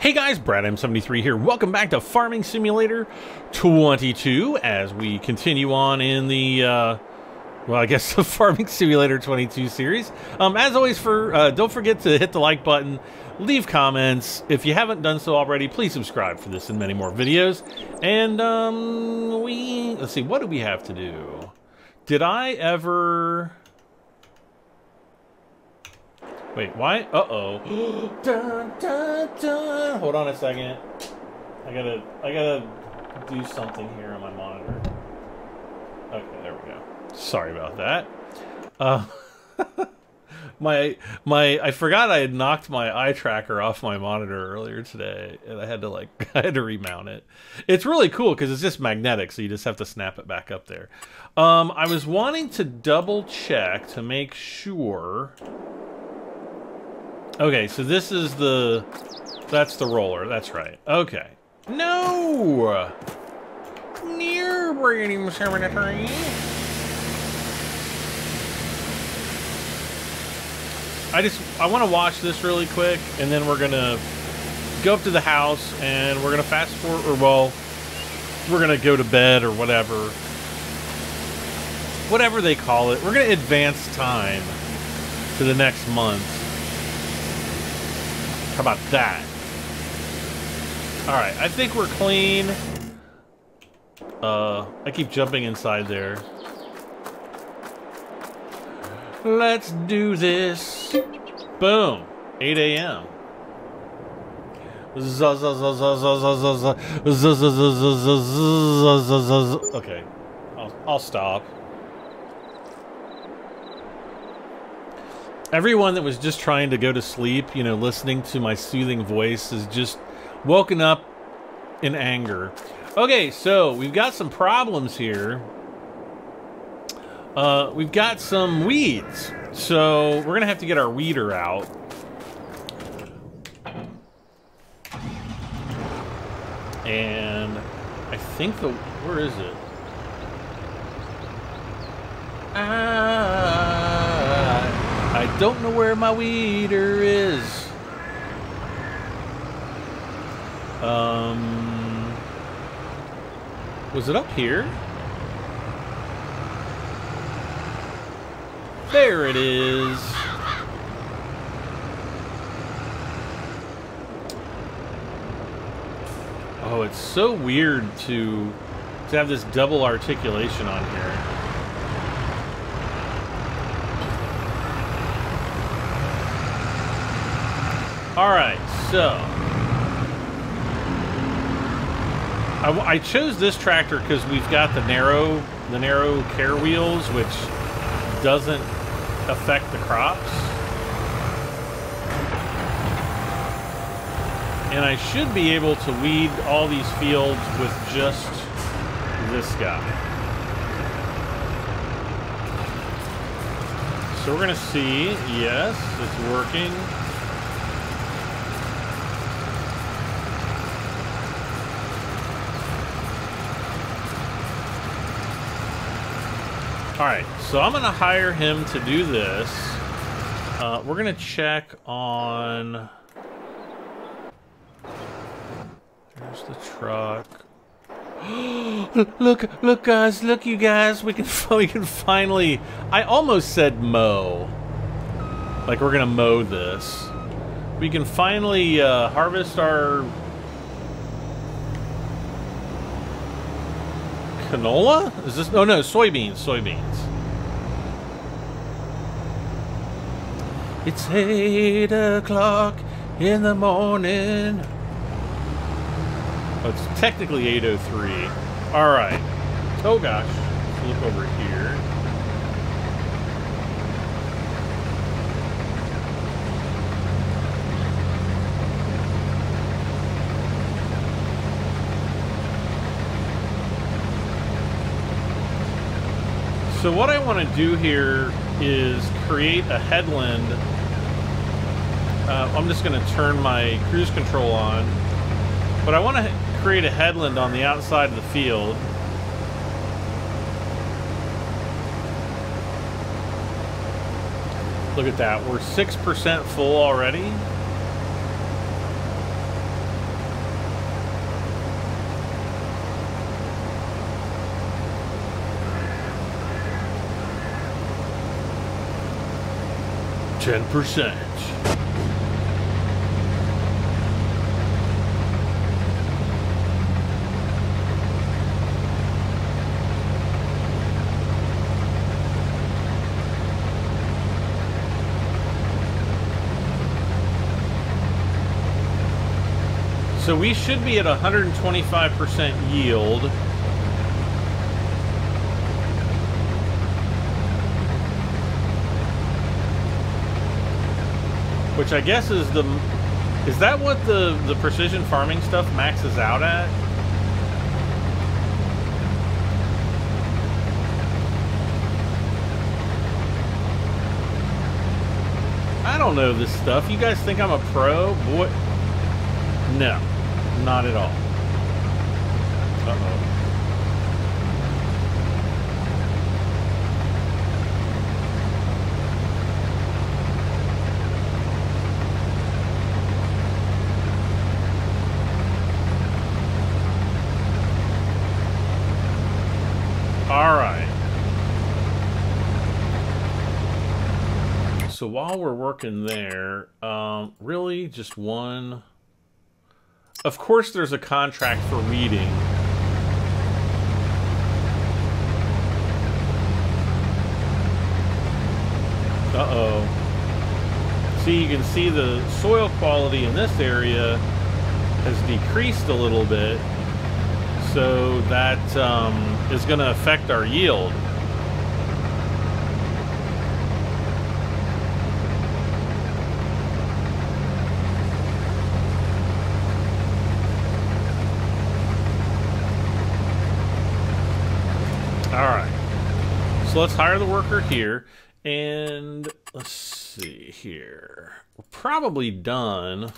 Hey guys, Brad M73 here. Welcome back to Farming Simulator 22 as we continue on in the, uh, well, I guess the Farming Simulator 22 series. Um, as always, for uh, don't forget to hit the like button, leave comments. If you haven't done so already, please subscribe for this and many more videos. And um, we, let's see, what do we have to do? Did I ever... Wait, why? Uh-oh. dun, dun, dun. Hold on a second. I gotta, I gotta do something here on my monitor. Okay, there we go. Sorry about that. Uh, my, my, I forgot I had knocked my eye tracker off my monitor earlier today, and I had to like, I had to remount it. It's really cool because it's just magnetic, so you just have to snap it back up there. Um, I was wanting to double check to make sure Okay, so this is the... That's the roller, that's right. Okay. No! Near breeding cemetery. I just, I want to watch this really quick, and then we're to go up to the house, and we're to fast forward, or well, we're to go to bed or whatever. Whatever they call it. We're to advance time to the next month. How about that? Alright, I think we're clean. Uh, I keep jumping inside there. Let's do this. Boom. 8 a.m. Okay. I'll, I'll stop. everyone that was just trying to go to sleep, you know, listening to my soothing voice is just woken up in anger. Okay, so we've got some problems here. Uh, we've got some weeds. So we're going to have to get our weeder out. And I think the... Where is it? Ah... I don't know where my weeder is. Um, was it up here? There it is. Oh, it's so weird to to have this double articulation on here. Alright, so... I, I chose this tractor because we've got the narrow, the narrow care wheels, which doesn't affect the crops. And I should be able to weed all these fields with just this guy. So we're going to see, yes, it's working. Alright, so I'm going to hire him to do this. Uh, we're going to check on... There's the truck. look, look, guys, look, you guys. We can, we can finally... I almost said mow. Like, we're going to mow this. We can finally uh, harvest our canola? Is this? Oh no, soybeans. Soybeans. It's eight o'clock in the morning. Oh, it's technically 8.03. All right. Oh gosh. Look over here. So what I want to do here is create a headland. Uh, I'm just going to turn my cruise control on. But I want to create a headland on the outside of the field. Look at that. We're 6% full already. Ten percent. So we should be at 125% yield. Which I guess is the... Is that what the, the precision farming stuff maxes out at? I don't know this stuff. You guys think I'm a pro? Boy... No. Not at all. Uh-oh. All right. So while we're working there, um, really just one... Of course there's a contract for weeding. Uh-oh. See, you can see the soil quality in this area has decreased a little bit. So that um, is going to affect our yield. Let's hire the worker here. And let's see here. We're probably done.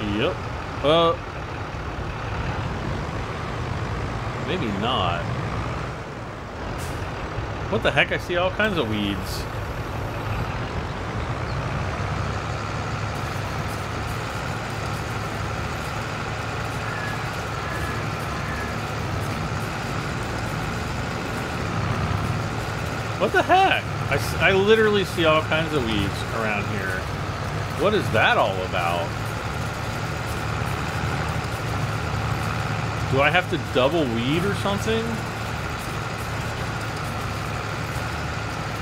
Yep. Uh, maybe not. What the heck? I see all kinds of weeds. What the heck? I, I literally see all kinds of weeds around here. What is that all about? Do I have to double weed or something?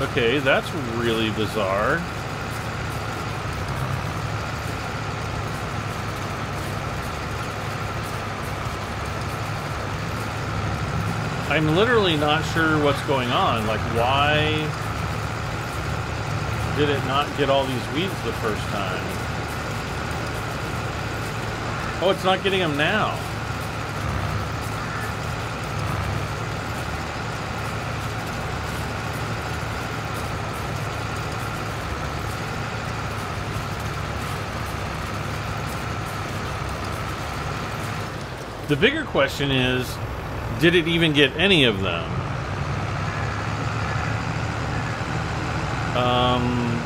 Okay, that's really bizarre. I'm literally not sure what's going on. Like, why did it not get all these weeds the first time? Oh, it's not getting them now. The bigger question is, did it even get any of them? Um,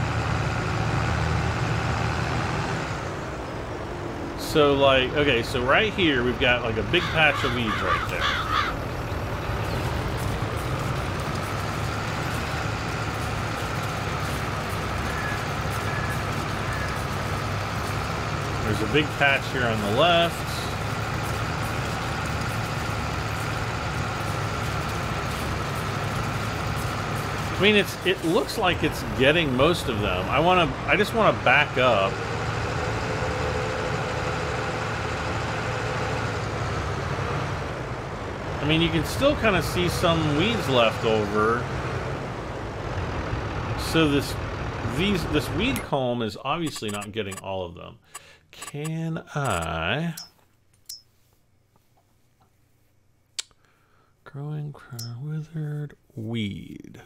so like, okay, so right here we've got like a big patch of weeds right there. There's a big patch here on the left. I mean, it's it looks like it's getting most of them. I want to. I just want to back up. I mean, you can still kind of see some weeds left over. So this these this weed comb is obviously not getting all of them. Can I growing withered weed?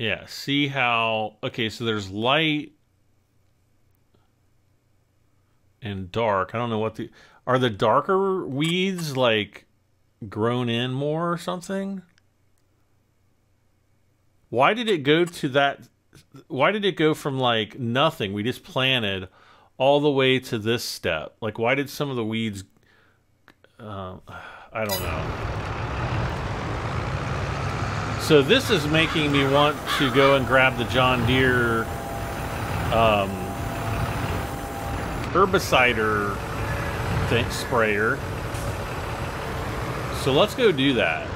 Yeah, see how... Okay, so there's light and dark. I don't know what the... Are the darker weeds, like, grown in more or something? Why did it go to that? Why did it go from like nothing we just planted all the way to this step? Like, why did some of the weeds? Uh, I don't know. So this is making me want to go and grab the John Deere um, herbicider thing, sprayer. So let's go do that.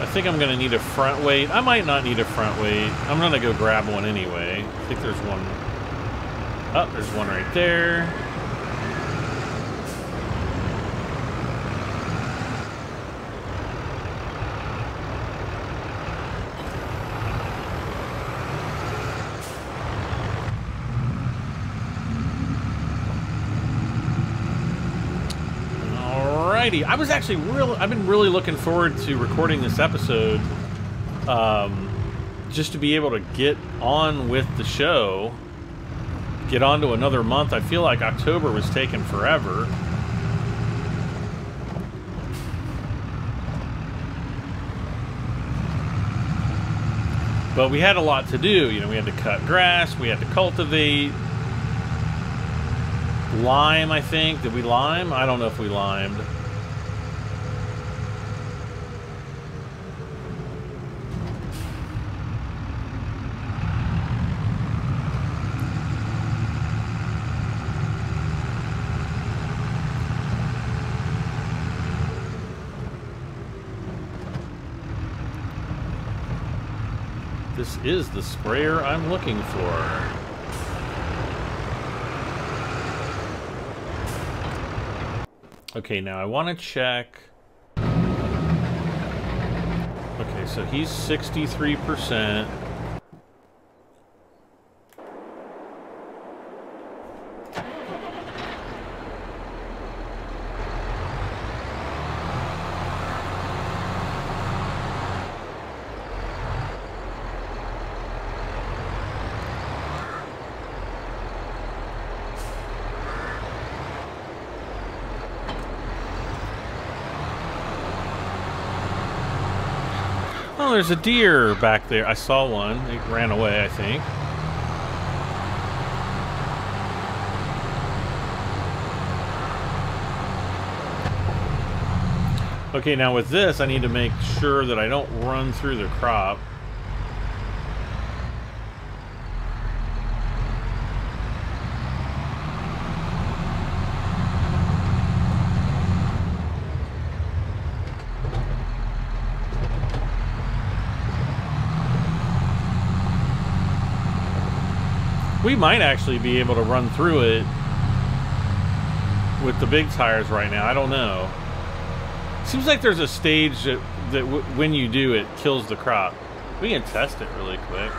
I think I'm going to need a front weight. I might not need a front weight. I'm going to go grab one anyway. I think there's one. Oh, there's one right there. I was actually real. I've been really looking forward to recording this episode, um, just to be able to get on with the show, get on to another month. I feel like October was taking forever. But we had a lot to do. You know, we had to cut grass, we had to cultivate. Lime, I think. Did we lime? I don't know if we limed. This is the sprayer I'm looking for. Okay, now I want to check... Okay, so he's 63%. Oh, there's a deer back there. I saw one. It ran away, I think. Okay, now with this, I need to make sure that I don't run through the crop. We might actually be able to run through it with the big tires right now. I don't know. Seems like there's a stage that, that when you do, it kills the crop. We can test it really quick.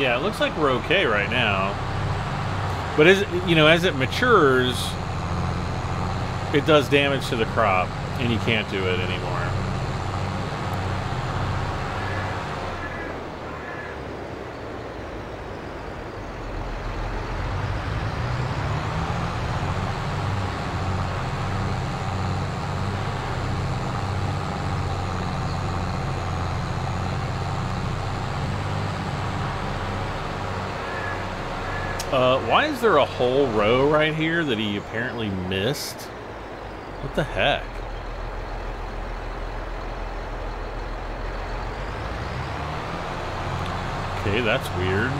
Yeah, it looks like we're okay right now. But as you know, as it matures, it does damage to the crop, and you can't do it anymore. Uh, why is there a whole row right here that he apparently missed? What the heck? Okay, that's weird.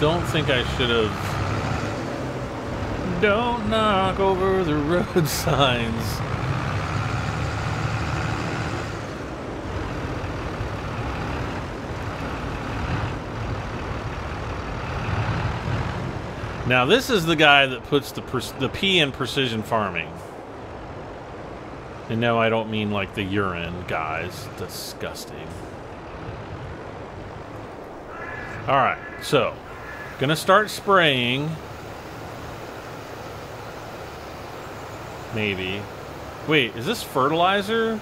Don't think I should have... Don't knock over the road signs. Now this is the guy that puts the the P in precision farming. And no, I don't mean like the urine, guys. Disgusting. Alright, so. Gonna start spraying. Maybe. Wait, is this fertilizer?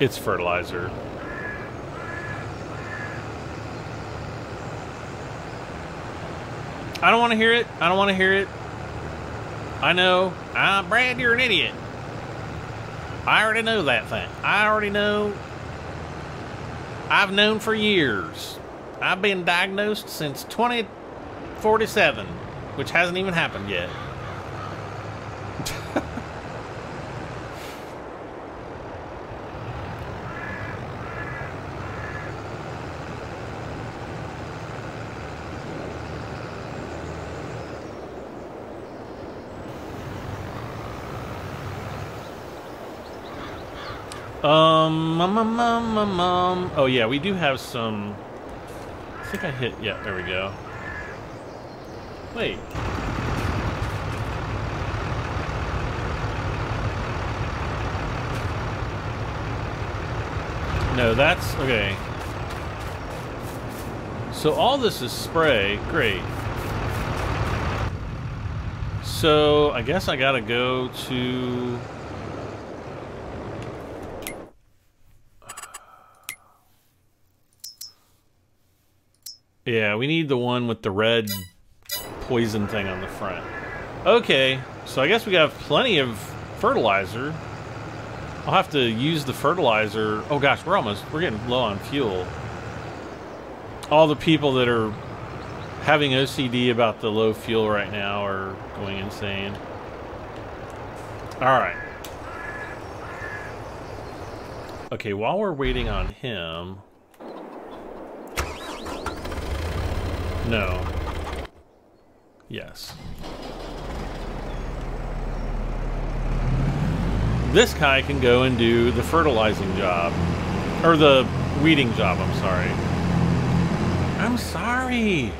It's fertilizer. I don't want to hear it. I don't want to hear it. I know. Uh, Brad, you're an idiot. I already know that thing. I already know. I've known for years. I've been diagnosed since 2047, which hasn't even happened yet. Oh yeah, we do have some, I think I hit, yeah, there we go. Wait. No, that's, okay. So all this is spray, great. So I guess I gotta go to Yeah, we need the one with the red poison thing on the front. Okay, so I guess we have plenty of fertilizer. I'll have to use the fertilizer. Oh gosh, we're almost, we're getting low on fuel. All the people that are having OCD about the low fuel right now are going insane. All right. Okay, while we're waiting on him, No. Yes. This guy can go and do the fertilizing job. Or the weeding job, I'm sorry. I'm sorry.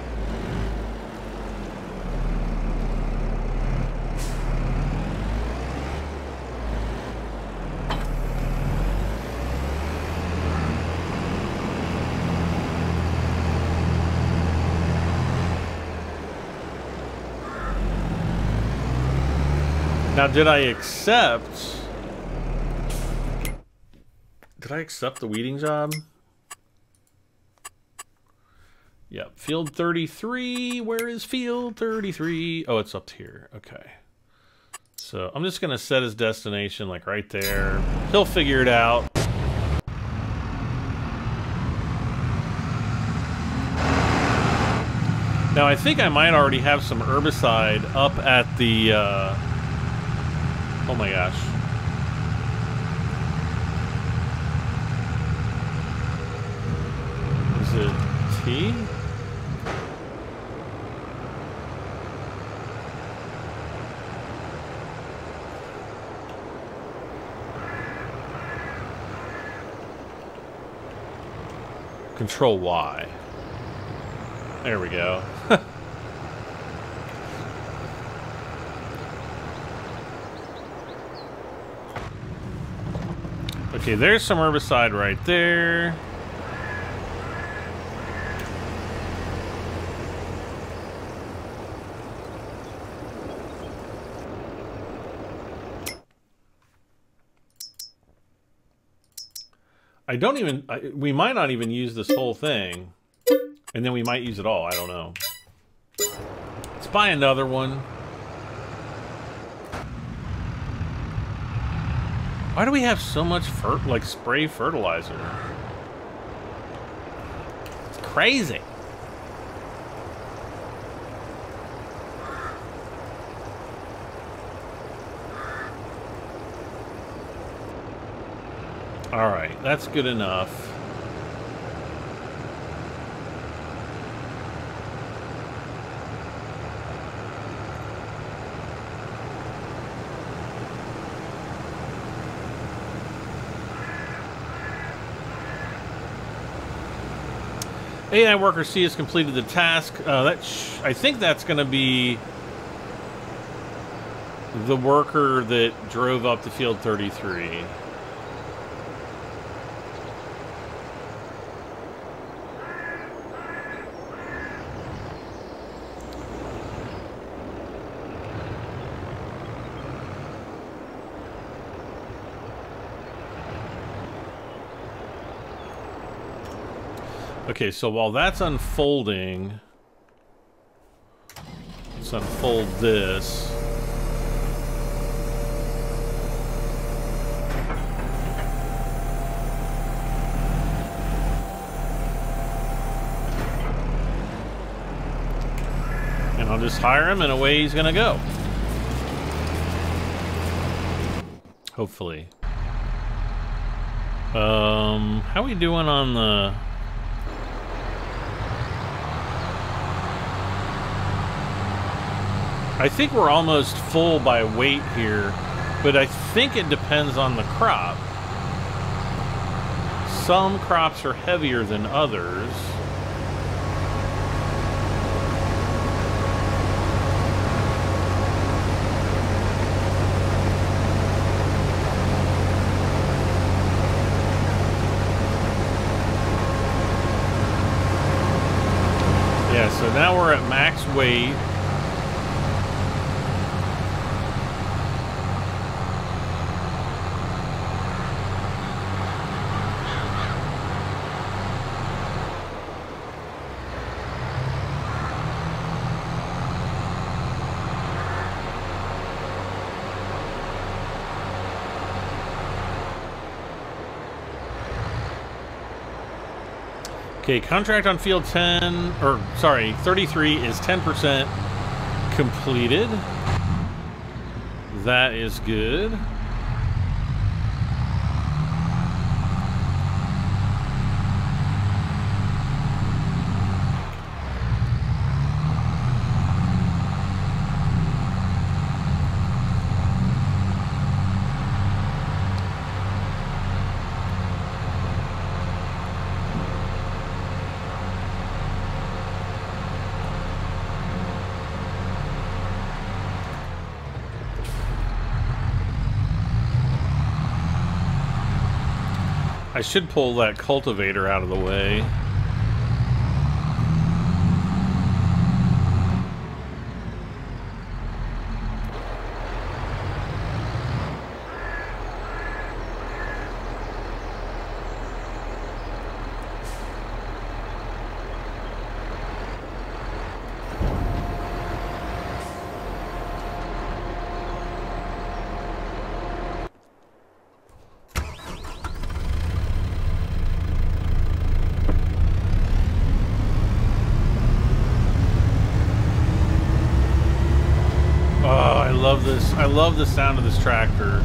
Did I accept... Did I accept the weeding job? Yep, field 33. Where is field 33? Oh, it's up here. Okay. So I'm just going to set his destination like right there. He'll figure it out. Now, I think I might already have some herbicide up at the... Uh, Oh my gosh. Is it T? Control Y. There we go. Okay, there's some herbicide right there. I don't even, I, we might not even use this whole thing. And then we might use it all, I don't know. Let's buy another one. Why do we have so much like spray fertilizer? It's crazy. All right, that's good enough. AI worker C has completed the task. Uh, that I think that's going to be the worker that drove up to field 33. Okay, so while that's unfolding, let's unfold this. And I'll just hire him and away he's gonna go. Hopefully. Um, how we doing on the... I think we're almost full by weight here, but I think it depends on the crop. Some crops are heavier than others. Yeah, so now we're at max weight. Okay, contract on field 10, or sorry, 33 is 10% completed. That is good. I should pull that cultivator out of the way. love this. I love the sound of this tractor.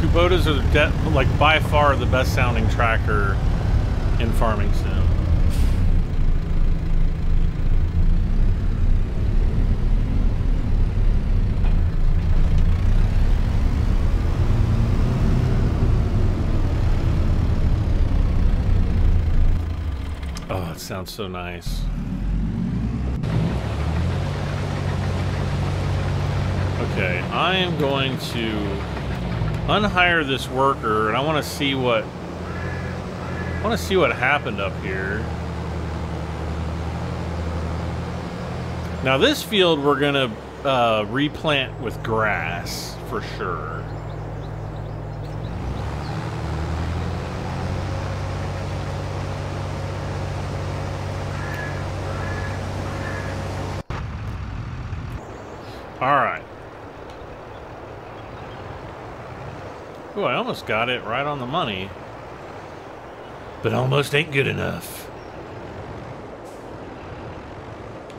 Kubotas are like by far the best sounding tractor in Farming Sim. Oh, it sounds so nice. Okay, I am going to unhire this worker, and I want to see what I want to see what happened up here. Now this field we're gonna uh, replant with grass for sure. All right. Ooh, I almost got it right on the money. But almost ain't good enough.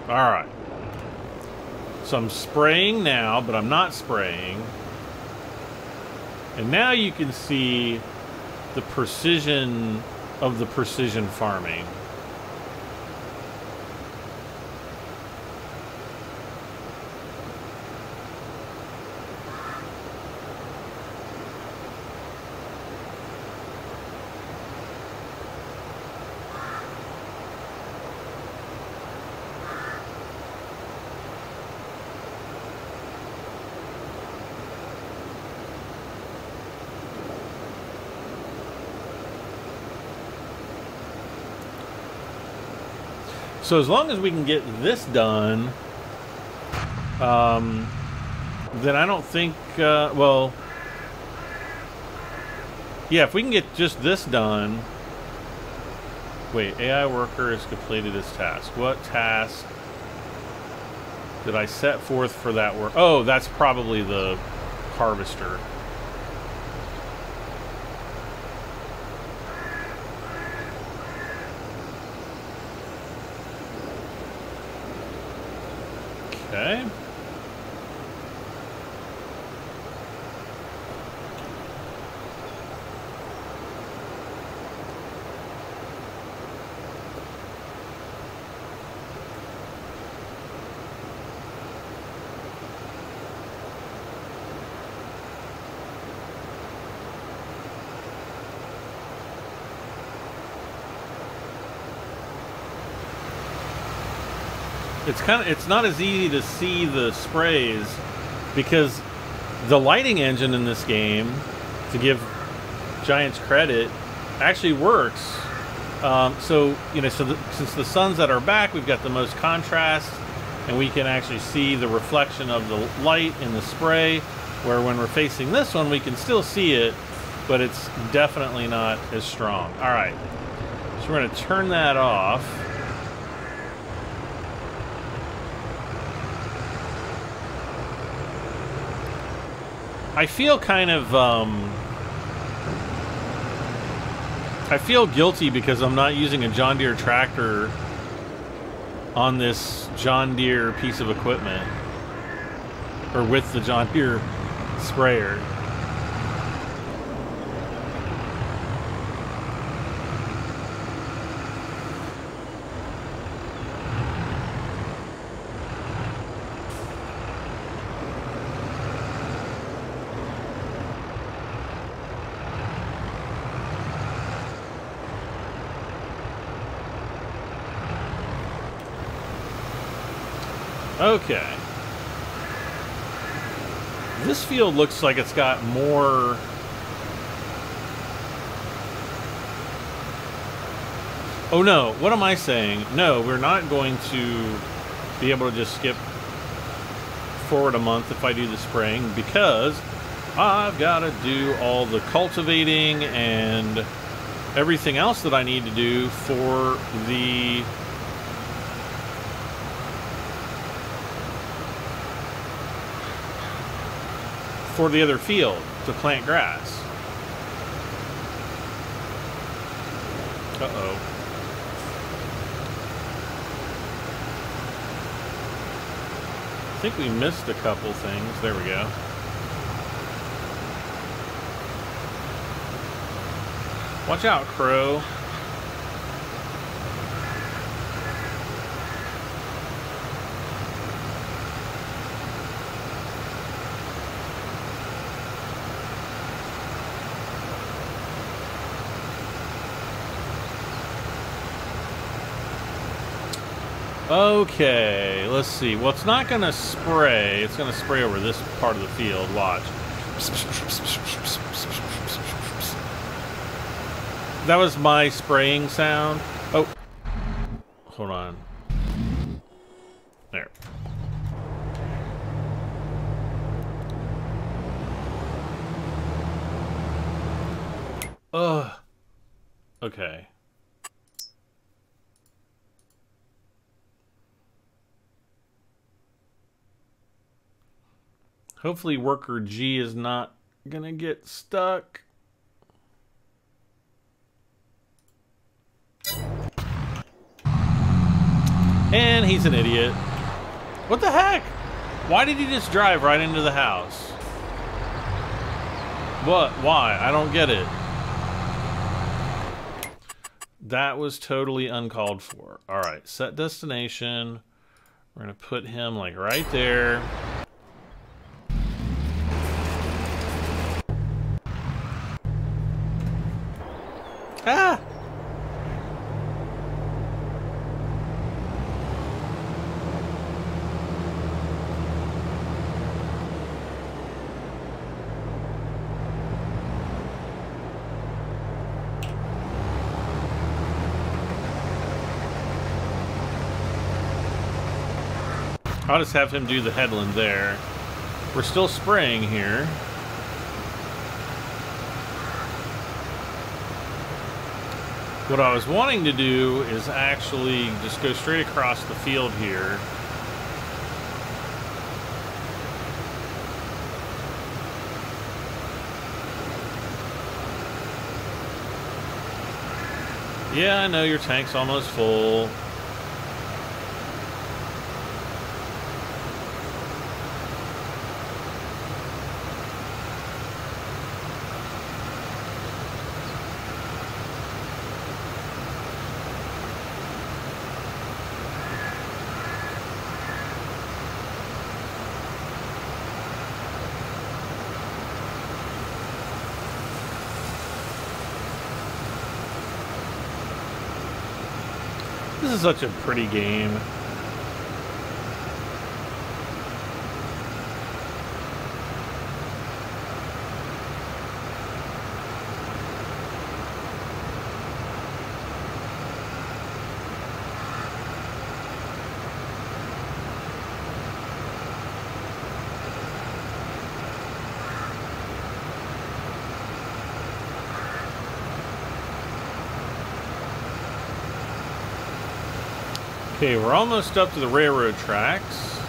Alright. So I'm spraying now, but I'm not spraying. And now you can see the precision of the precision farming. So as long as we can get this done, um, then I don't think, uh, well, yeah, if we can get just this done, wait, AI worker has completed this task. What task did I set forth for that work? Oh, that's probably the harvester. Okay. It's kind of it's not as easy to see the sprays because the lighting engine in this game, to give Giants credit, actually works. Um, so you know, so the, since the sun's at our back, we've got the most contrast, and we can actually see the reflection of the light in the spray. Where when we're facing this one, we can still see it, but it's definitely not as strong. All right, so we're going to turn that off. I feel kind of um, I feel guilty because I'm not using a John Deere tractor on this John Deere piece of equipment or with the John Deere sprayer. Okay. This field looks like it's got more... Oh no, what am I saying? No, we're not going to be able to just skip forward a month if I do the spraying because I've got to do all the cultivating and everything else that I need to do for the for the other field to plant grass. Uh-oh. I think we missed a couple things. There we go. Watch out, Crow. Okay, let's see. Well, it's not going to spray. It's going to spray over this part of the field. Watch. That was my spraying sound. Oh. Hold on. There. Ugh. Okay. Hopefully worker G is not gonna get stuck. And he's an idiot. What the heck? Why did he just drive right into the house? What? Why? I don't get it. That was totally uncalled for. All right, set destination. We're going to put him like right there. Ah! I'll just have him do the headland there. We're still spraying here. What I was wanting to do is actually just go straight across the field here. Yeah, I know your tank's almost full. This is such a pretty game. Okay, we're almost up to the railroad tracks.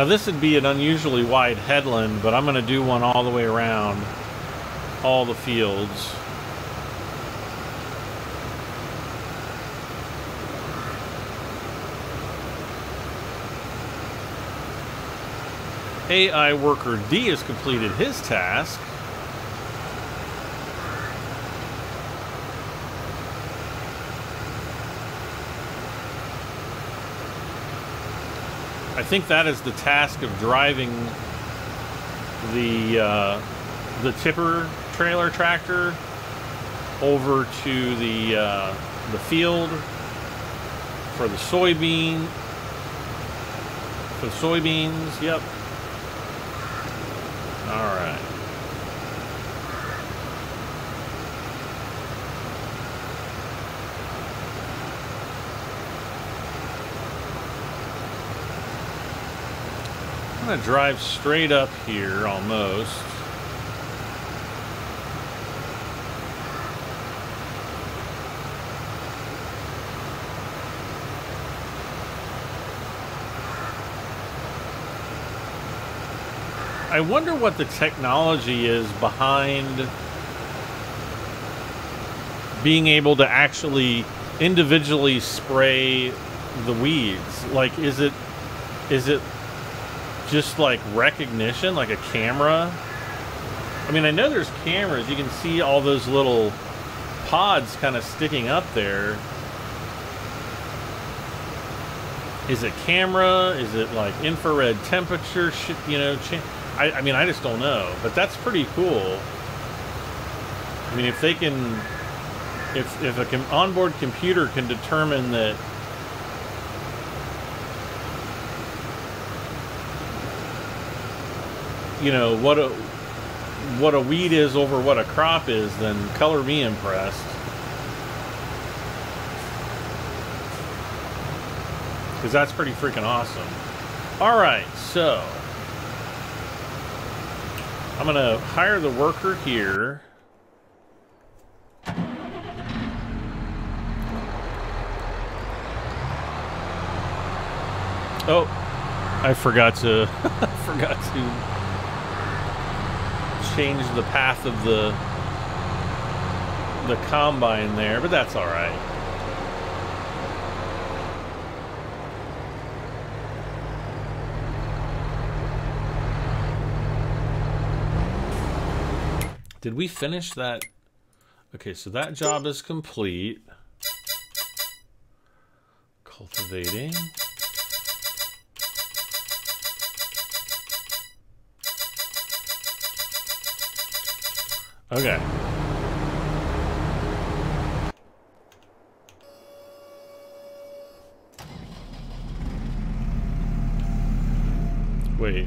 Now this would be an unusually wide headland, but I'm going to do one all the way around all the fields. AI worker D has completed his task. I think that is the task of driving the uh, the tipper trailer tractor over to the uh, the field for the soybean for the soybeans. Yep. All right. Going to drive straight up here almost. I wonder what the technology is behind being able to actually individually spray the weeds. Like, is it is it just like recognition, like a camera. I mean, I know there's cameras. You can see all those little pods kind of sticking up there. Is it camera? Is it like infrared temperature? You know, I, I mean, I just don't know. But that's pretty cool. I mean, if they can, if if a com onboard computer can determine that you know what a what a weed is over what a crop is, then color me impressed. Because that's pretty freaking awesome. Alright, so. I'm to hire the worker here. Oh, I forgot to forgot to change the path of the the combine there, but that's all right. Did we finish that? Okay, so that job is complete. Cultivating. Okay. Wait.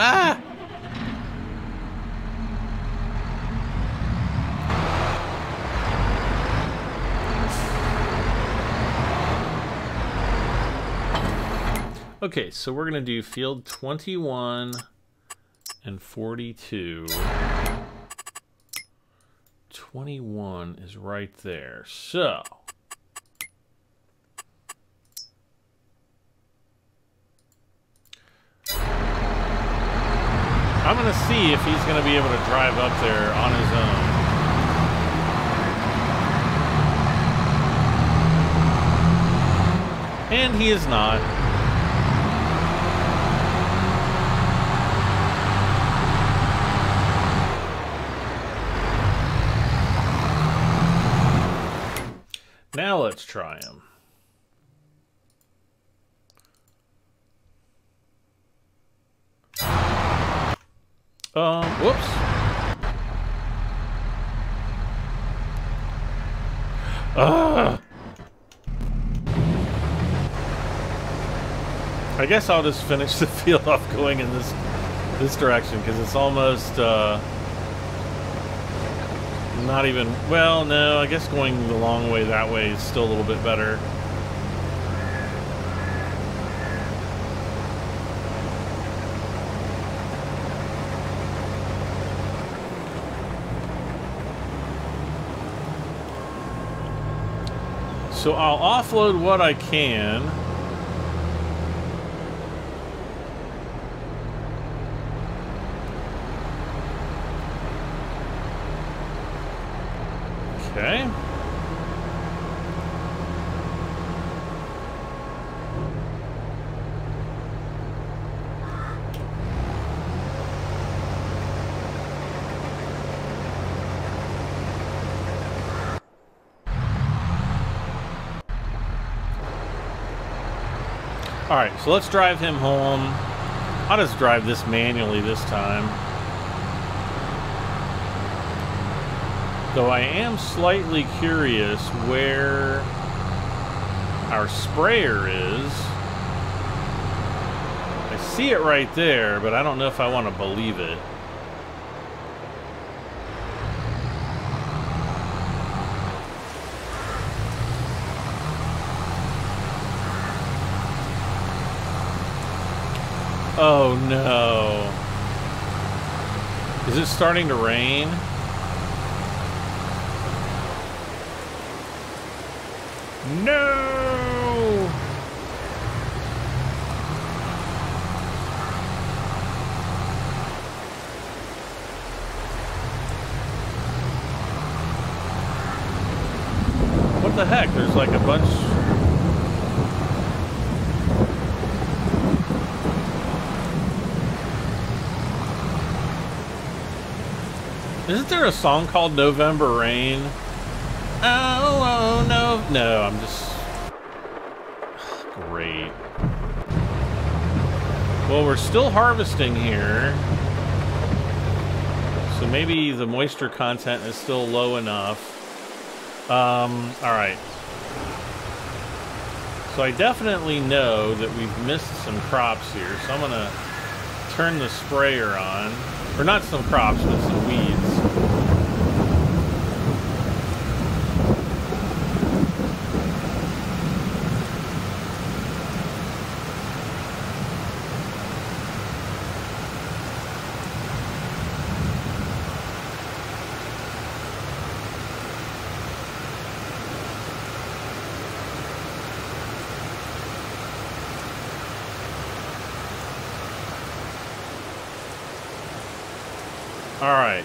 Ah! Okay, so we're going to do field 21 and 42. 21 is right there. So, I'm going to see if he's going to be able to drive up there on his own. And he is not. Now let's try him. Um, whoops. Ugh. I guess I'll just finish the field off going in this this direction because it's almost uh, not even. Well, no, I guess going the long way that way is still a little bit better. So I'll offload what I can. Okay. So let's drive him home. I'll just drive this manually this time. Though I am slightly curious where our sprayer is. I see it right there, but I don't know if I want to believe it. no. Is it starting to rain? No! What the heck? There's like a bunch Isn't there a song called November Rain? Oh, oh, no. No, I'm just... Great. Well, we're still harvesting here. So maybe the moisture content is still low enough. Um, alright. So I definitely know that we've missed some crops here, so I'm gonna turn the sprayer on. Or not some crops, but some weeds. All right.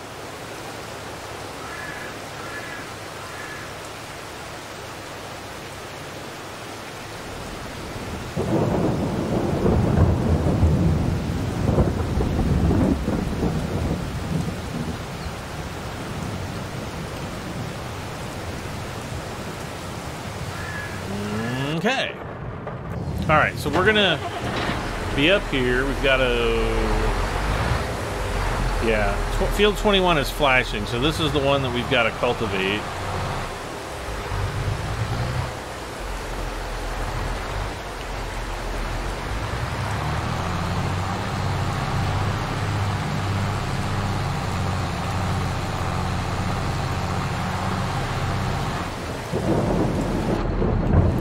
Okay. All right, so we're gonna be up here. We've got a yeah, field 21 is flashing, so this is the one that we've got to cultivate.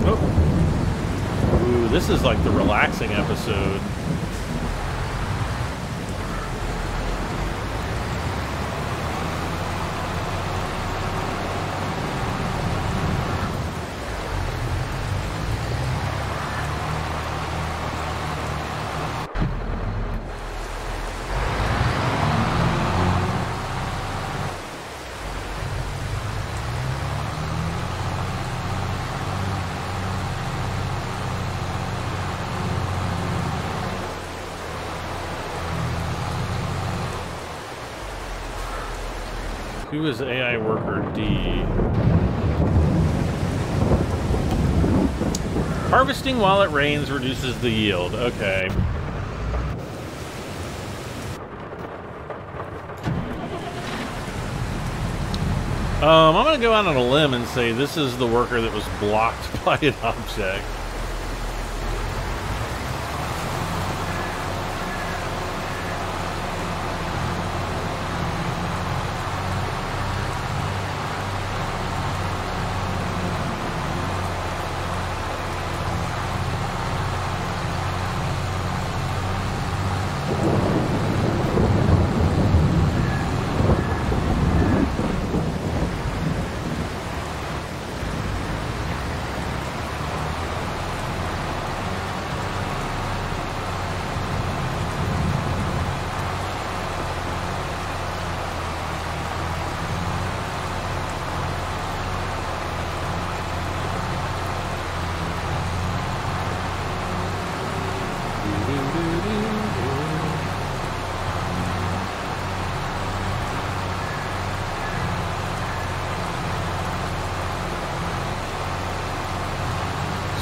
Oh. Ooh, this is like the relaxing episode. Who is AI worker D? Harvesting while it rains reduces the yield. Okay. Um, I'm going to go out on a limb and say this is the worker that was blocked by an object.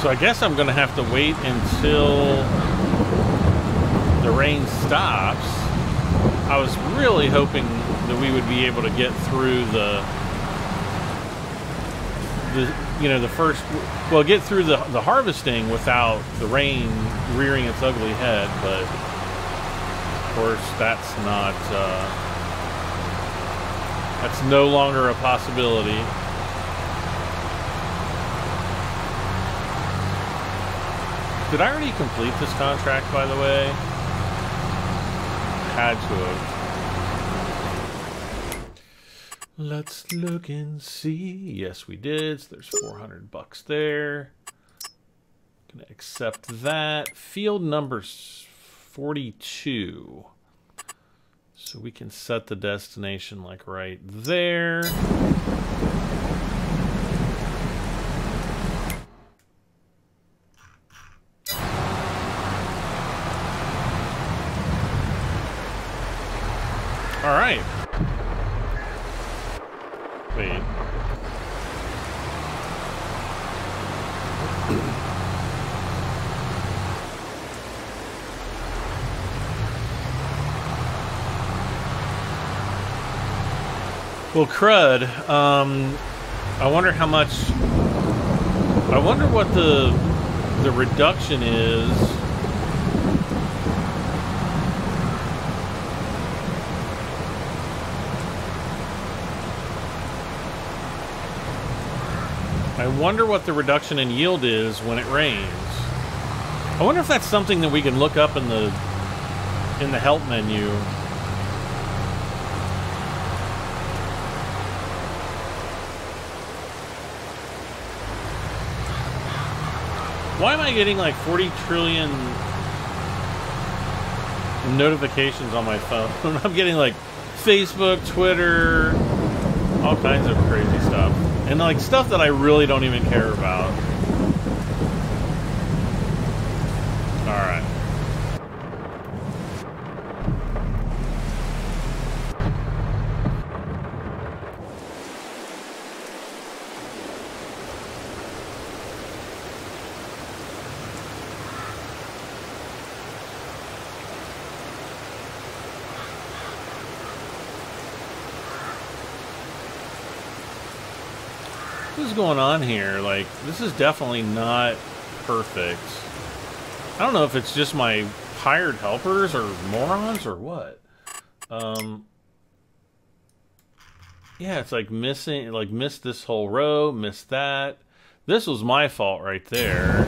So I guess I'm going to have to wait until the rain stops. I was really hoping that we would be able to get through the the you know the first well get through the the harvesting without the rain rearing its ugly head, but of course that's not uh, that's no longer a possibility. Did I already complete this contract, by the way? Had to have. Let's look and see. Yes, we did. So there's 400 bucks there. Gonna accept that. Field number 42. So we can set the destination like right there. right. Wait. Well, crud. Um, I wonder how much. I wonder what the the reduction is. I wonder what the reduction in yield is when it rains. I wonder if that's something that we can look up in the in the help menu. Why am I getting like 40 trillion notifications on my phone? I'm getting like Facebook, Twitter, all kinds of crazy stuff. And like stuff that I really don't even care about. Alright. What is going on here? Like, this is definitely not perfect. I don't know if it's just my hired helpers or morons or what. Um, yeah, it's like missing, like missed this whole row, missed that. This was my fault right there.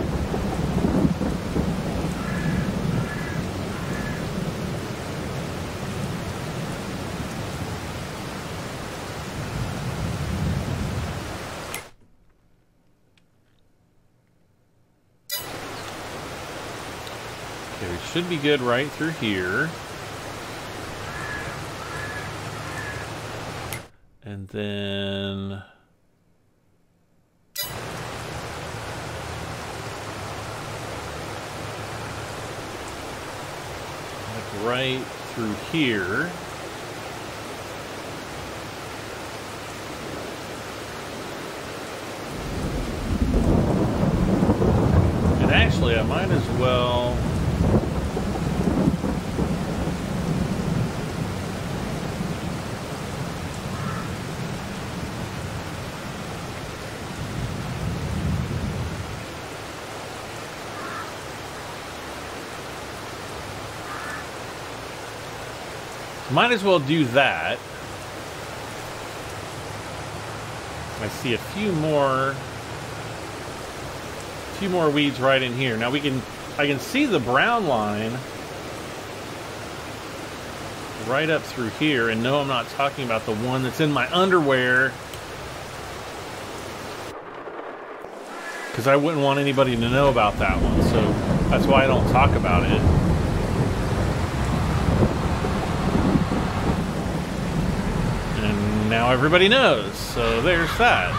Okay, we should be good right through here. And then... Like right through here. And actually, I might as well... Might as well do that. I see a few more a few more weeds right in here. Now we can I can see the brown line right up through here and no I'm not talking about the one that's in my underwear because I wouldn't want anybody to know about that one so that's why I don't talk about it. Now everybody knows. So there's that.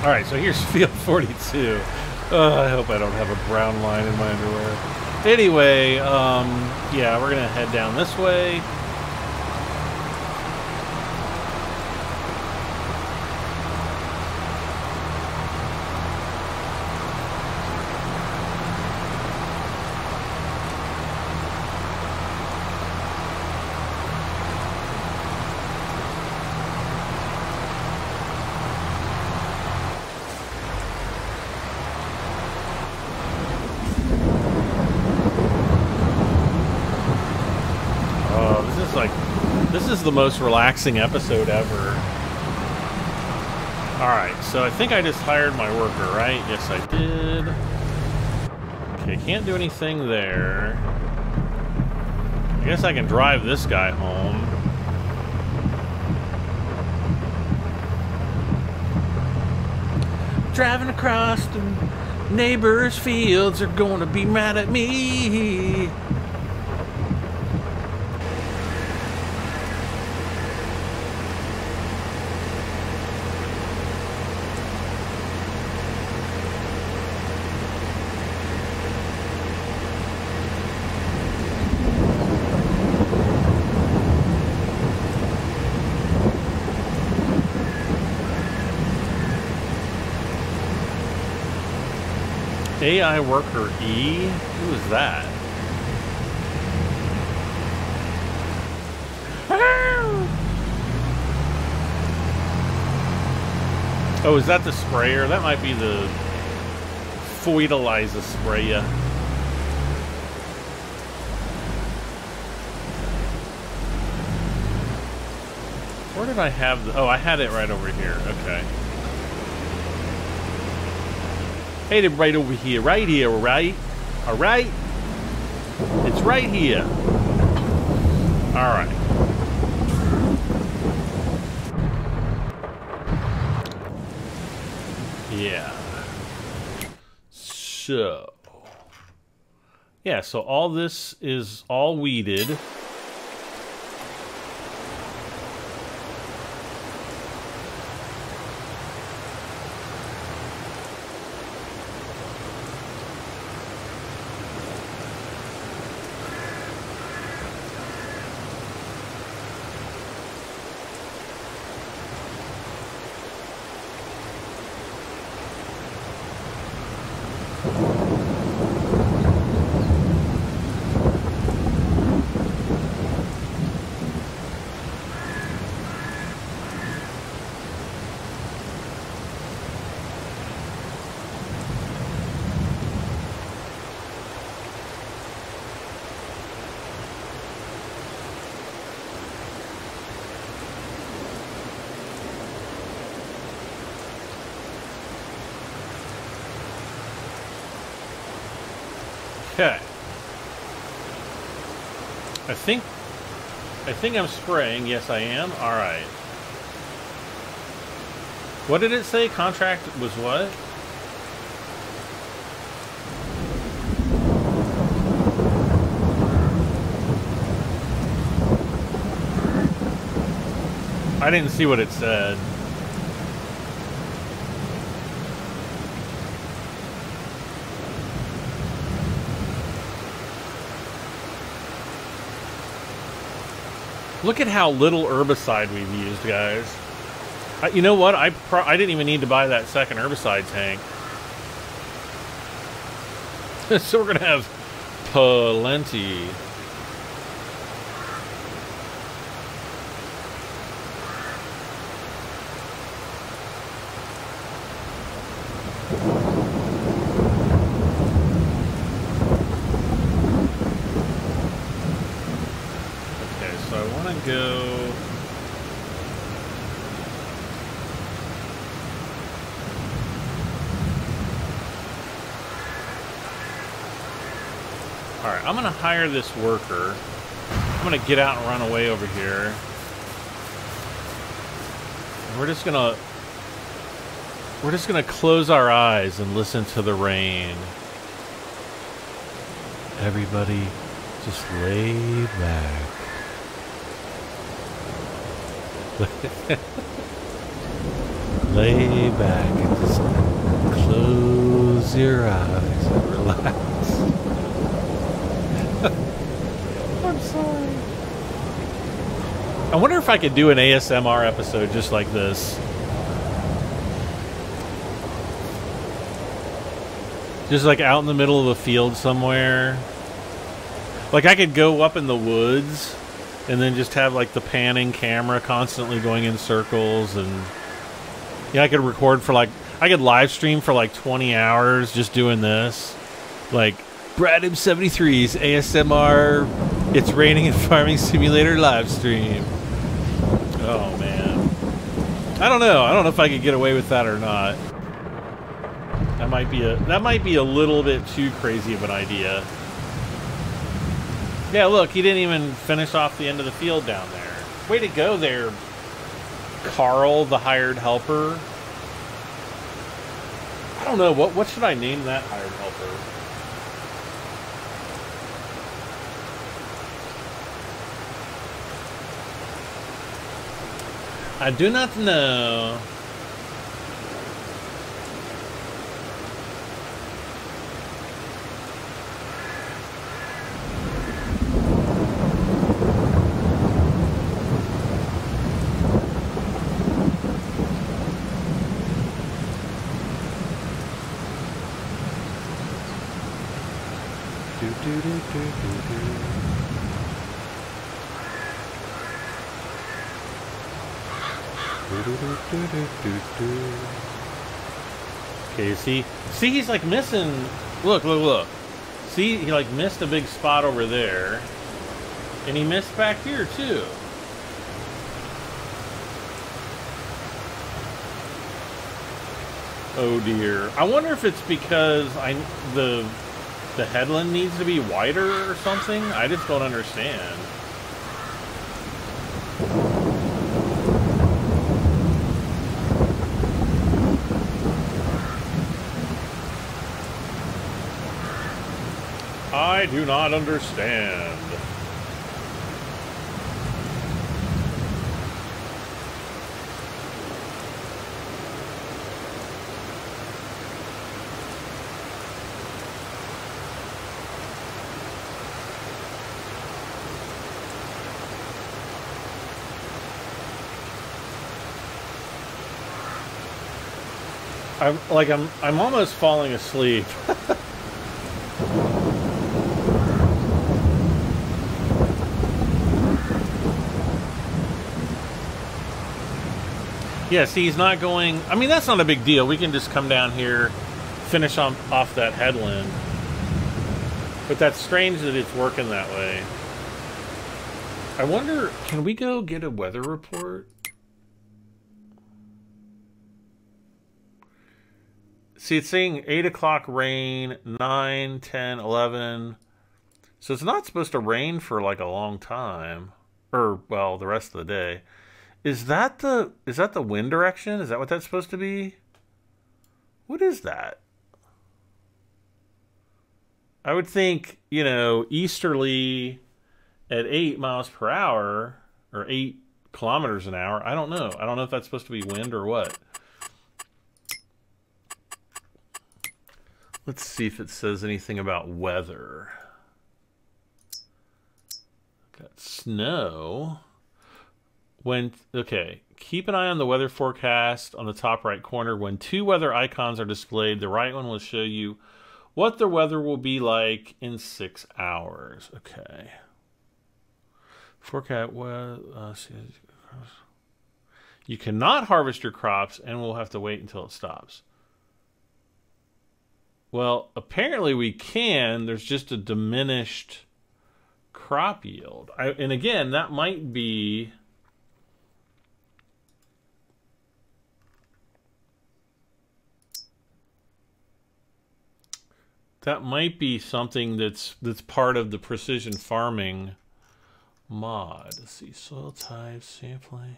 Alright, so here's field 42. Oh, I hope I don't have a brown line in my underwear. Anyway, um, yeah, we're to head down this way. This is the most relaxing episode ever. Alright, so I think I just hired my worker, right? Yes, I did. Okay, can't do anything there. I guess I can drive this guy home. Driving across the neighbors' fields are gonna be mad at me. AI worker E? Who is that? Oh, is that the sprayer? That might be the Foidaliza sprayer. Where did I have the... Oh, I had it right over here. Okay. Had it right over here. Right here, right? Alright? It's right here. Alright. Yeah. So. Yeah, so all this is all weeded. Okay. I think I think I'm spraying. Yes, I am. All right. What did it say? Contract was what? I didn't see what it said. Look at how little herbicide we've used, guys. I, you know what? I I didn't even need to buy that second herbicide tank. so we're gonna have plenty. I'm going to hire this worker. I'm going to get out and run away over here. We're just going to... We're just going to close our eyes and listen to the rain. Everybody, just lay back. lay back and just close your eyes and relax. I wonder if I could do an ASMR episode just like this. Just like out in the middle of a field somewhere. Like I could go up in the woods and then just have like the panning camera constantly going in circles and yeah, I could record for like I could live stream for like 20 hours just doing this. Like Brad M73's ASMR It's Raining in Farming Simulator live stream. Oh man. I don't know. I don't know if I could get away with that or not. That might be a that might be a little bit too crazy of an idea. Yeah, look, he didn't even finish off the end of the field down there. Way to go there, Carl, the hired helper. I don't know, what what should I name that hired helper? I do not know. See, see, he's like missing. Look, look, look. See, he like missed a big spot over there, and he missed back here too. Oh dear. I wonder if it's because I the the headland needs to be wider or something. I just don't understand. I do not understand. I'm like I'm I'm almost falling asleep. yeah, see, he's not going. I mean, that's not a big deal. We can just come down here, finish on, off that headland. But that's strange that it's working that way. I wonder, can we go get a weather report? See, it's saying 8 o'clock rain, 9, 10, 11. So it's not supposed to rain for like a long time. Or, well, the rest of the day. Is that the is that the wind direction? Is that what that's supposed to be? What is that? I would think, you know, easterly at 8 miles per hour or 8 kilometers an hour. I don't know. I don't know if that's supposed to be wind or what. Let's see if it says anything about weather. Got snow. When okay, keep an eye on the weather forecast on the top right corner. When two weather icons are displayed, the right one will show you what the weather will be like in six hours. Okay. Forecast. Well, uh, you cannot harvest your crops, and we'll have to wait until it stops. Well, apparently we can. There's just a diminished crop yield. I, and again, that might be that might be something that's that's part of the precision farming mod. Let's see, soil type, sampling.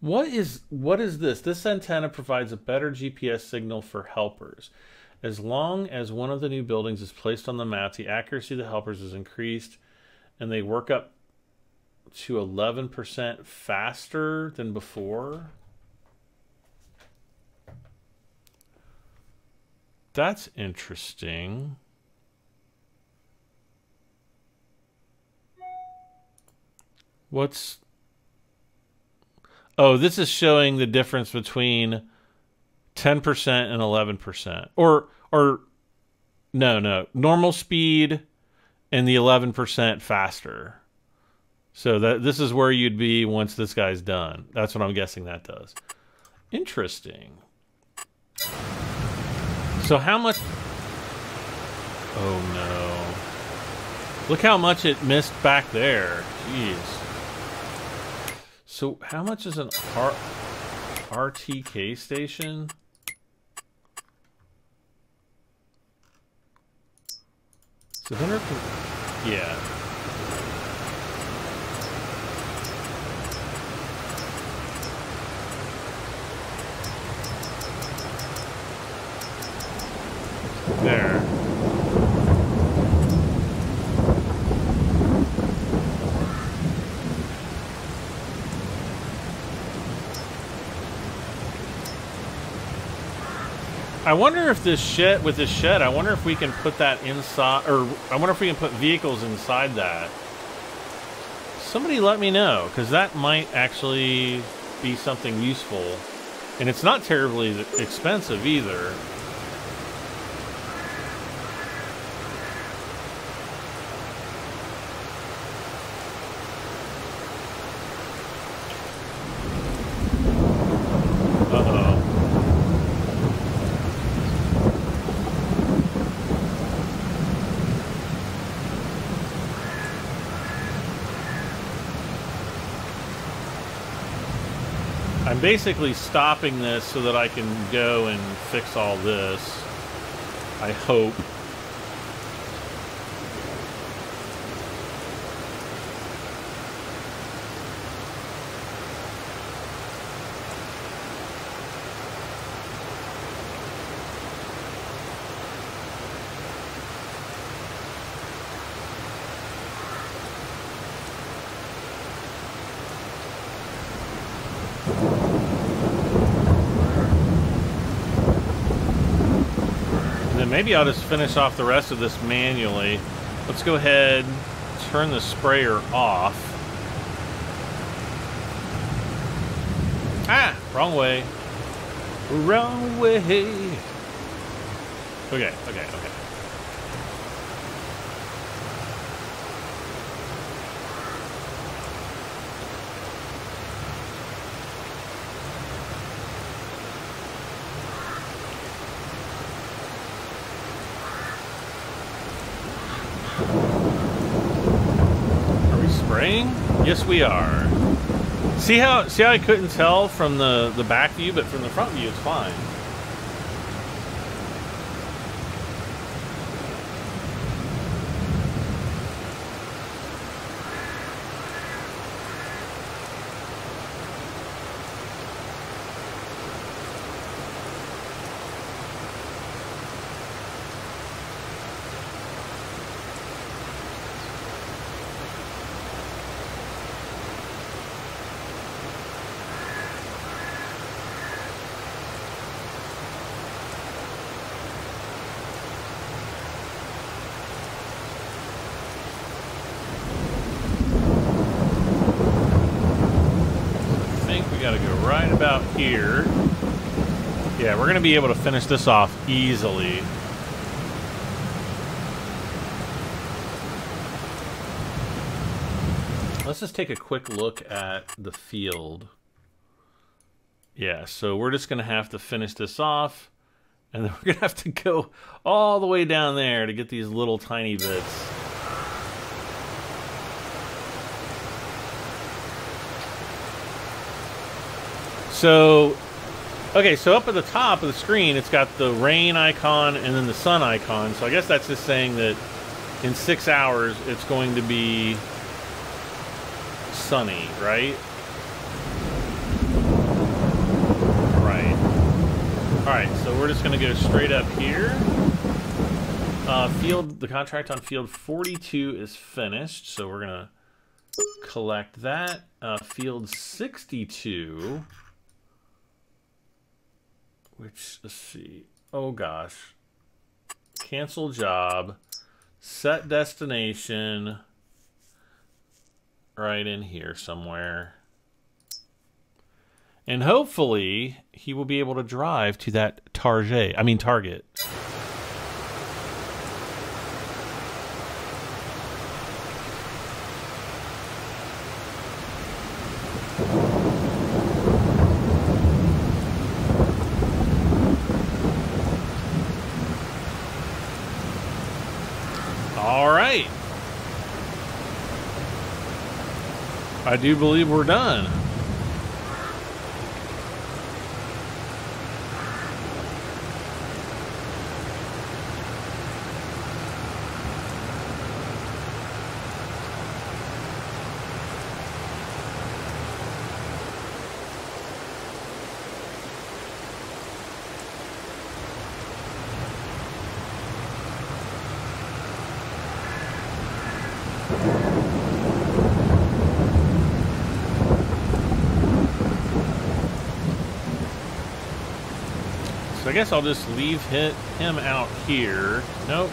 What is what is this? This antenna provides a better GPS signal for helpers. As long as one of the new buildings is placed on the map, the accuracy of the helpers is increased and they work up to 11% faster than before. That's interesting. What's Oh, this is showing the difference between 10% and 11%. Or or no, no. Normal speed and the 11% faster. So that this is where you'd be once this guy's done. That's what I'm guessing that does. Interesting. So how much Oh no. Look how much it missed back there. Jeez. So how much is an R RTK station? Yeah. There. I wonder if this shed, with this shed, I wonder if we can put that inside, or I wonder if we can put vehicles inside that. Somebody let me know, because that might actually be something useful. And it's not terribly expensive either. Basically stopping this so that I can go and fix all this. I hope. Maybe I'll just finish off the rest of this manually. Let's go ahead, turn the sprayer off. Ah, wrong way. Wrong way. Okay, okay, okay. Yes, we are. See how see how I couldn't tell from the the back view, but from the front view, it's fine. Here. Yeah, we're going to be able to finish this off easily. Let's just take a quick look at the field. Yeah, so we're just going to have to finish this off. And then we're going to have to go all the way down there to get these little tiny bits. So, okay, so up at the top of the screen, it's got the rain icon and then the sun icon. So I guess that's just saying that in six hours, it's going to be sunny, right? Right. All right, so we're just going to go straight up here. Uh, field, the contract on field 42 is finished, so we're going to collect that. Uh, field 62 which, let's see. Oh gosh. Cancel job. Set destination. Right in here somewhere. And hopefully he will be able to drive to that Target. I mean Target. I do believe we're done. I guess I'll just leave hit him out here. Nope.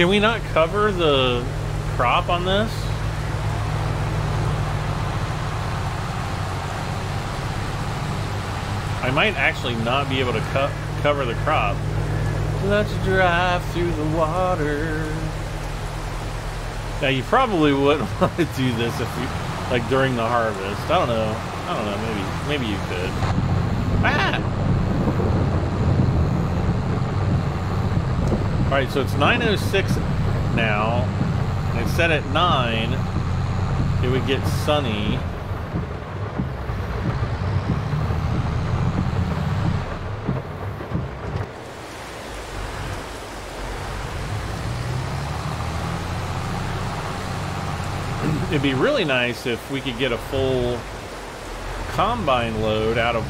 Can we not cover the crop on this? I might actually not be able to co cover the crop. Let's drive through the water. Now you probably wouldn't want to do this if you, like during the harvest. I don't know. I don't know. Maybe, maybe you could. Ah! All right, so it's 9:06 now, it's set at nine. It would get sunny. it'd be really nice if we could get a full combine load out of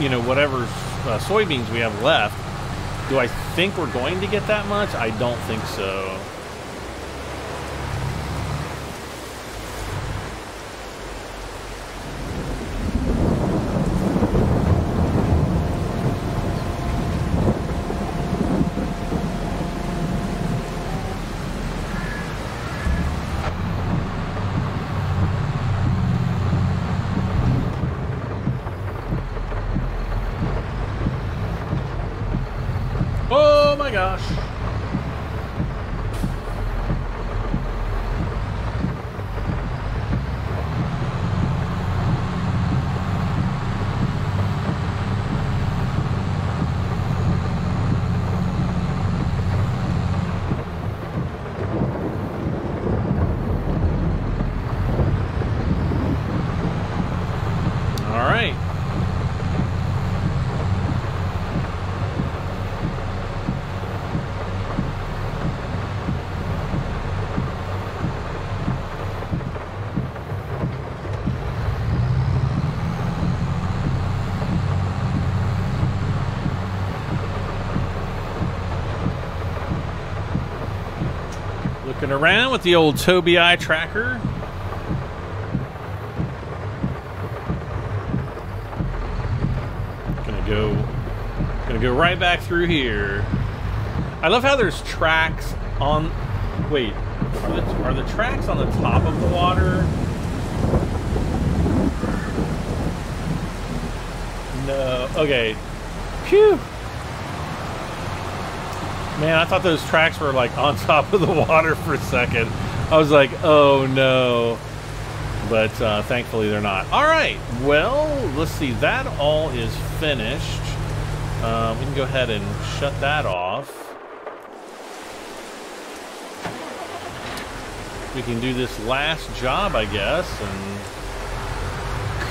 you know whatever uh, soybeans we have left do i think we're going to get that much? I don't think so around with the old Tobii eye tracker. Gonna go, gonna go right back through here. I love how there's tracks on. Wait, are the, are the tracks on the top of the water? No. Okay. Phew. Man, I thought those tracks were like on top of the water for a second. I was like, oh no. But uh, thankfully they're not. All right, well, let's see. That all is finished. Uh, we can go ahead and shut that off. We can do this last job, I guess, and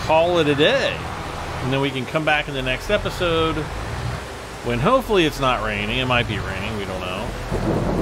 call it a day. And then we can come back in the next episode when hopefully it's not raining. It might be raining, we don't know.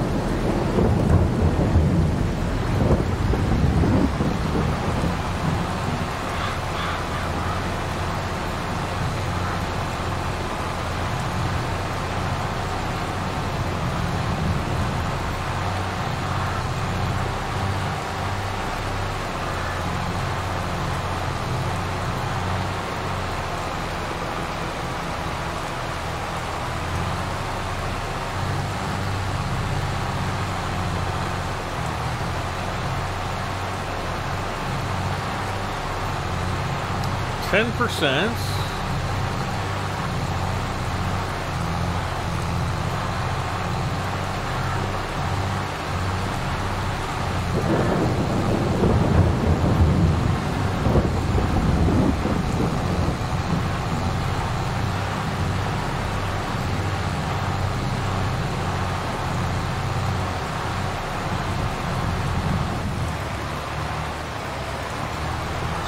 10%.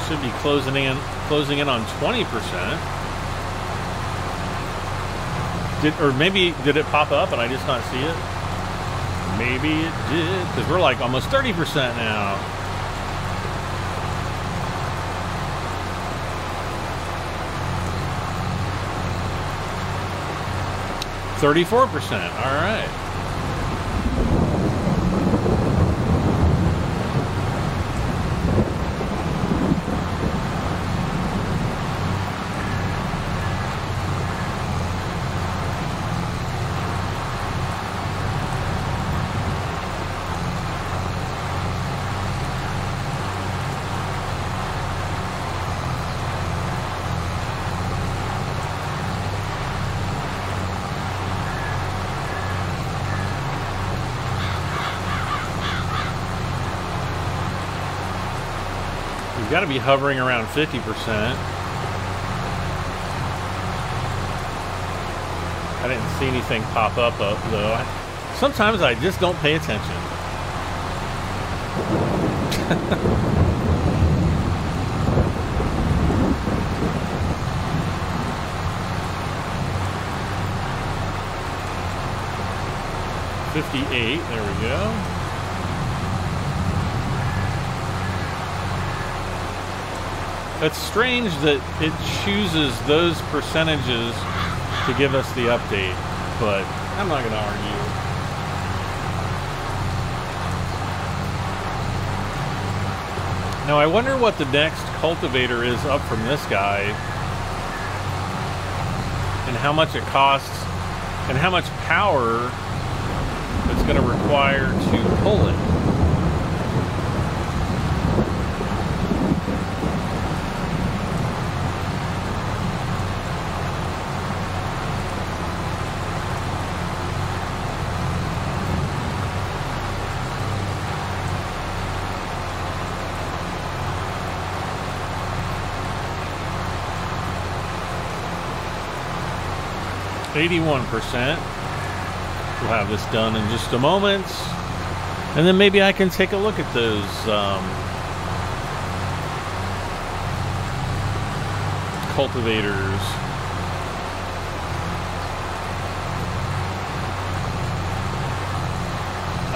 should be closing in closing in on 20%. Did, or maybe did it pop up and I just not see it? Maybe it did, because we're like almost 30% now. Thirty-four percent. All right. Got to be hovering around 50%. I didn't see anything pop up, though. Sometimes I just don't pay attention. Fifty-eight. There we go. It's strange that it chooses those percentages to give us the update, but I'm not going to argue. Now I wonder what the next cultivator is up from this guy and how much it costs and how much power it's going to require to pull it. 81%. We'll have this done in just a moment. And then maybe I can take a look at those um, cultivators.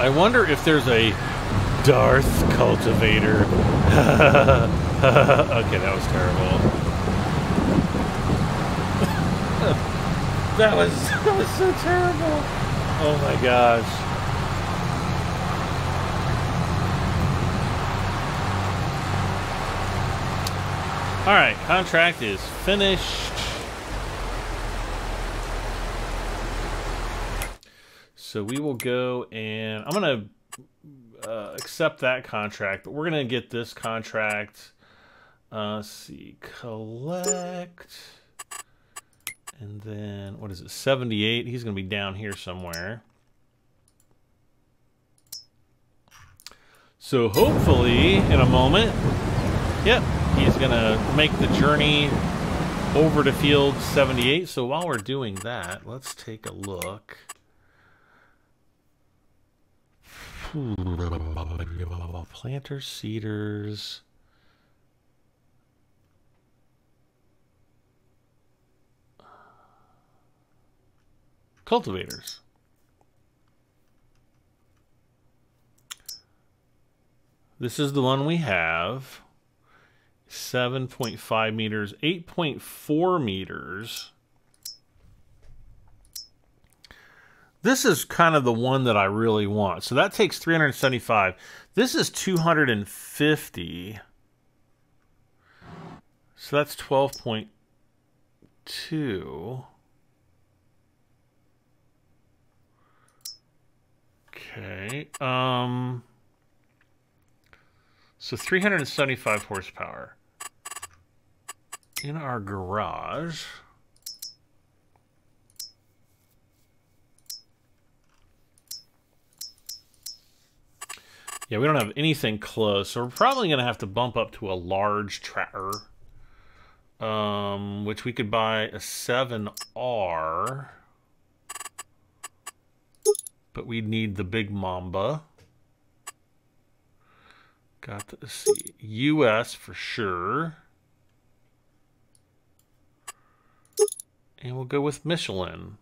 I wonder if there's a Darth cultivator. okay, that was terrible. That was that was so terrible. Oh my gosh. All right, contract is finished. So we will go and I'm gonna uh, accept that contract, but we're gonna get this contract. Uh, see, collect. And then, what is it, 78? He's going to be down here somewhere. So hopefully, in a moment, yep, he's going to make the journey over to field 78. So while we're doing that, let's take a look. Planter seeders. Cultivators. This is the one we have. 7.5 meters, 8.4 meters. This is kind of the one that I really want. So that takes 375. This is 250. So that's 12.2. Okay. Um. So 375 horsepower in our garage. Yeah, we don't have anything close, so we're probably going to have to bump up to a large tractor, um, which we could buy a 7R. But we need the big mamba. Got the US for sure. And we'll go with Michelin.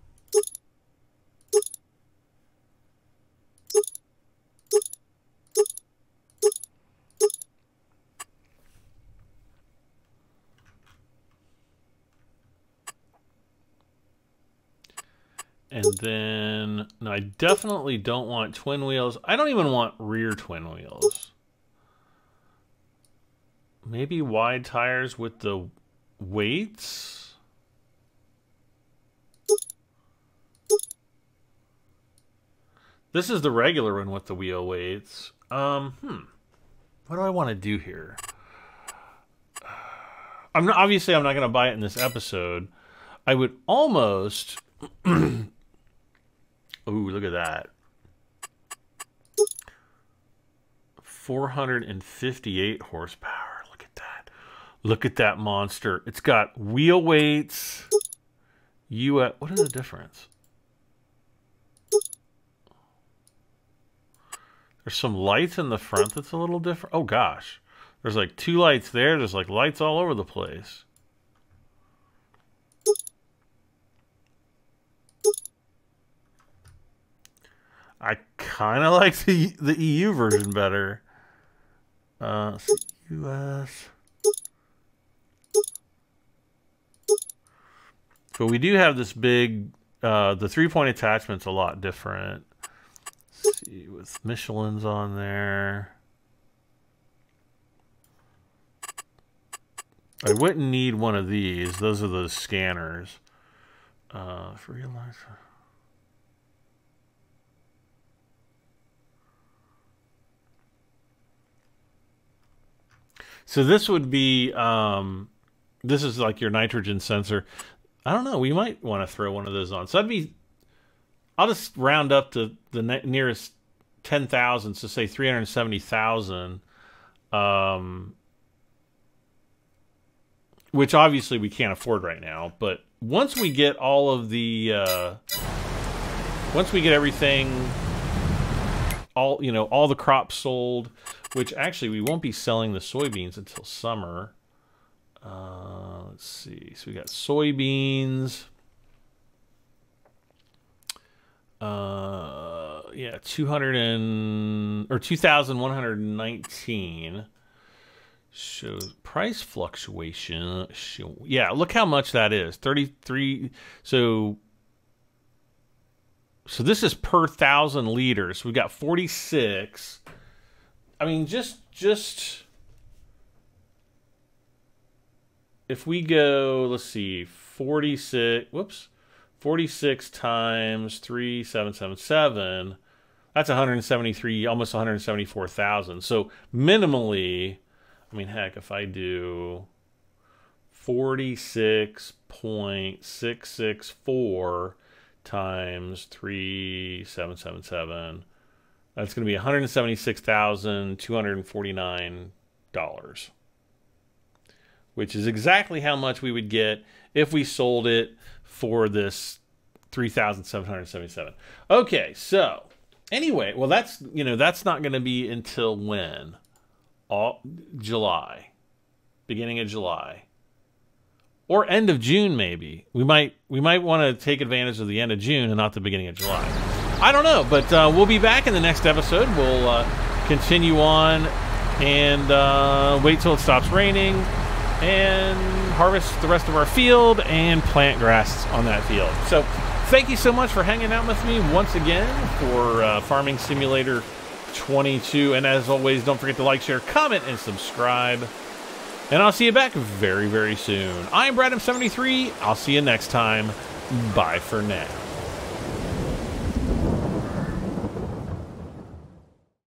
And then, no, I definitely don't want twin wheels. I don't even want rear twin wheels. Maybe wide tires with the weights? This is the regular one with the wheel weights. Um, hmm. What do I want to do here? I'm not, obviously I'm not going to buy it in this episode. I would almost Ooh, look at that. 458 horsepower. Look at that. Look at that monster. It's got wheel weights. You what is the difference? There's some lights in the front that's a little different. Oh gosh. There's like two lights there. There's like lights all over the place. I kind of like the the EU version better. Uh, US. But we do have this big, uh, the three-point attachment's a lot different. Let's see, with Michelin's on there. I wouldn't need one of these. Those are those scanners. Uh, for realize. So this would be, um, this is like your nitrogen sensor. I don't know. We might want to throw one of those on. So that'd be, I'll just round up to the nearest 10,000, so say 370,000. Um, which obviously we can't afford right now. But once we get all of the, uh, once we get everything, all, you know, all the crops sold, which actually we won't be selling the soybeans until summer. Uh, let's see. So we got soybeans. Uh, yeah, 200 and or 2119 So price fluctuation. Yeah, look how much that is. 33 so so this is per 1000 liters. We've got 46 I mean, just just if we go, let's see, 46, whoops, 46 times 3777, that's 173, almost 174,000. So minimally, I mean, heck, if I do 46.664 times 3777, that's going to be $176,249, which is exactly how much we would get if we sold it for this 3,777. Okay, so anyway, well that's, you know, that's not going to be until when? All July. Beginning of July. Or end of June maybe. We might we might want to take advantage of the end of June and not the beginning of July. I don't know, but uh, we'll be back in the next episode. We'll uh, continue on and uh, wait till it stops raining and harvest the rest of our field and plant grass on that field. So, thank you so much for hanging out with me once again for uh, Farming Simulator 22. And as always, don't forget to like, share, comment, and subscribe. And I'll see you back very, very soon. I'm BradM73. I'll see you next time. Bye for now.